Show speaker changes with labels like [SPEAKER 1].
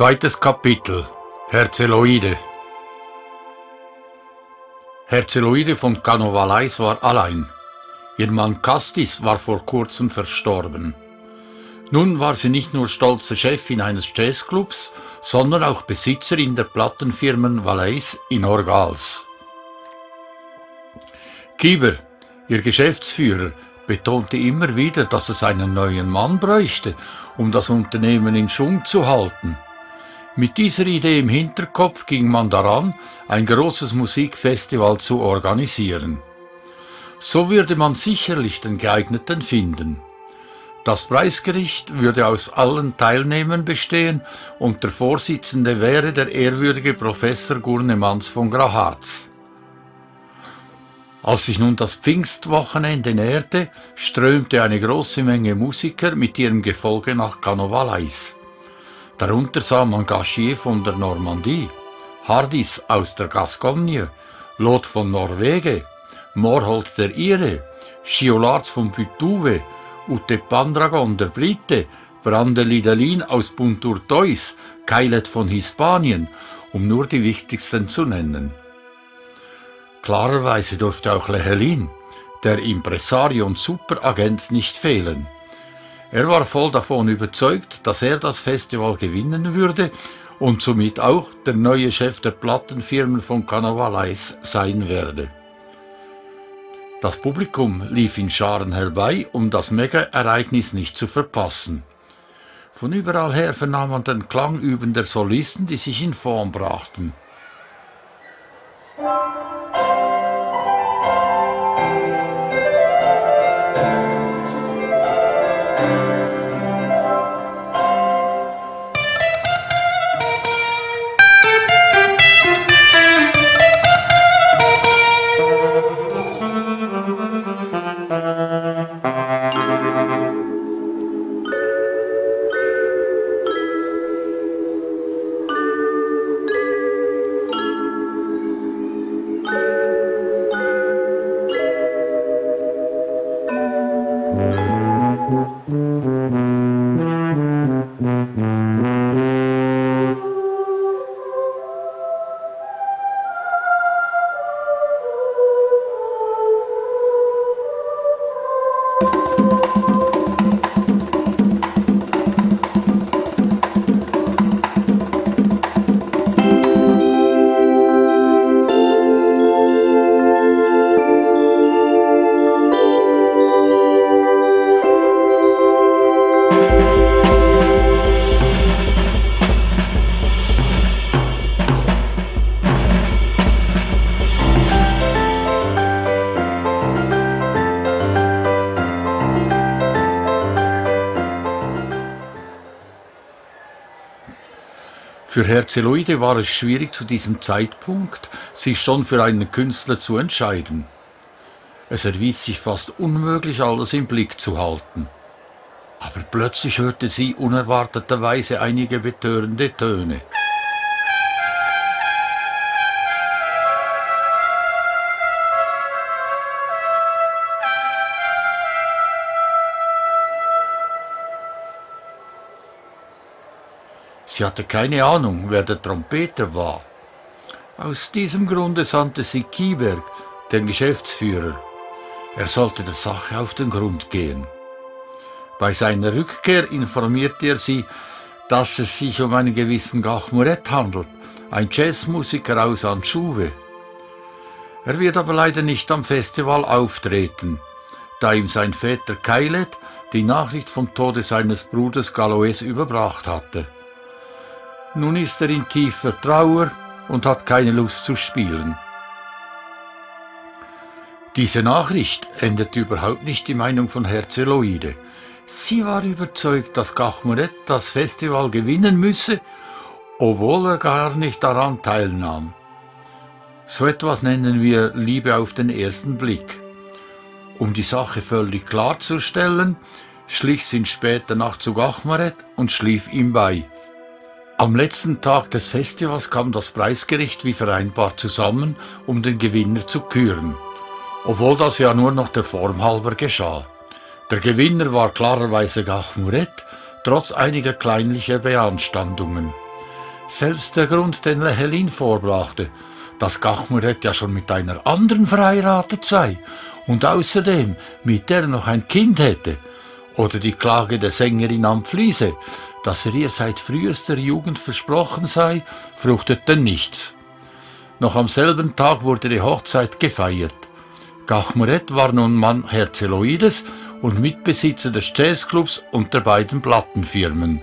[SPEAKER 1] Zweites Kapitel Herzeloide Herzeloide von Canovalais war allein. Ihr Mann Castis war vor kurzem verstorben. Nun war sie nicht nur stolze Chefin eines Jazzclubs, sondern auch Besitzerin der Plattenfirmen Valais in Orgals. Kieber, ihr Geschäftsführer, betonte immer wieder, dass es einen neuen Mann bräuchte, um das Unternehmen in Schwung zu halten. Mit dieser Idee im Hinterkopf ging man daran, ein großes Musikfestival zu organisieren. So würde man sicherlich den geeigneten finden. Das Preisgericht würde aus allen Teilnehmern bestehen und der Vorsitzende wäre der ehrwürdige Professor Gurnemanns von Graharz. Als sich nun das Pfingstwochenende näherte, strömte eine große Menge Musiker mit ihrem Gefolge nach Canovalais. Darunter sah man Gachier von der Normandie, Hardis aus der Gascogne, Lot von Norwegen, Morholt der Ire, Schiolarz von Putuve, Ute Pandragon der Brite, Brande Lidalin aus Punturtois, Keilet von Hispanien, um nur die wichtigsten zu nennen. Klarerweise durfte auch Lehelin, der Impresario und Superagent, nicht fehlen. Er war voll davon überzeugt, dass er das Festival gewinnen würde und somit auch der neue Chef der Plattenfirmen von Canavalais sein werde. Das Publikum lief in Scharen herbei, um das Mega-Ereignis nicht zu verpassen. Von überall her vernahm man den Klang übender Solisten, die sich in Form brachten. Uh... Für Herzeloide war es schwierig zu diesem Zeitpunkt, sich schon für einen Künstler zu entscheiden. Es erwies sich fast unmöglich, alles im Blick zu halten. Aber plötzlich hörte sie unerwarteterweise einige betörende Töne. Sie hatte keine Ahnung, wer der Trompeter war. Aus diesem Grunde sandte sie Kieberg, den Geschäftsführer. Er sollte der Sache auf den Grund gehen. Bei seiner Rückkehr informierte er sie, dass es sich um einen gewissen Gachmuret handelt, ein Jazzmusiker aus Anchuve. Er wird aber leider nicht am Festival auftreten, da ihm sein Väter Keilet die Nachricht vom Tode seines Bruders Galois überbracht hatte. Nun ist er in tiefer Trauer und hat keine Lust zu spielen. Diese Nachricht änderte überhaupt nicht die Meinung von Herzeloide. Sie war überzeugt, dass Gachmuret das Festival gewinnen müsse, obwohl er gar nicht daran teilnahm. So etwas nennen wir Liebe auf den ersten Blick. Um die Sache völlig klarzustellen, schlich sie in später Nacht zu Gachmaret und schlief ihm bei. Am letzten Tag des Festivals kam das Preisgericht wie vereinbart zusammen, um den Gewinner zu küren, obwohl das ja nur noch der Form halber geschah. Der Gewinner war klarerweise Gachmuret, trotz einiger kleinlicher Beanstandungen. Selbst der Grund, den Lehelin vorbrachte, dass Gachmuret ja schon mit einer anderen verheiratet sei und außerdem mit der noch ein Kind hätte, oder die Klage der Sängerin am Dass er ihr seit frühester Jugend versprochen sei, fruchteten nichts. Noch am selben Tag wurde die Hochzeit gefeiert. Gachmuret war nun Mann Herzeloides und Mitbesitzer des Jazzclubs und der beiden Plattenfirmen.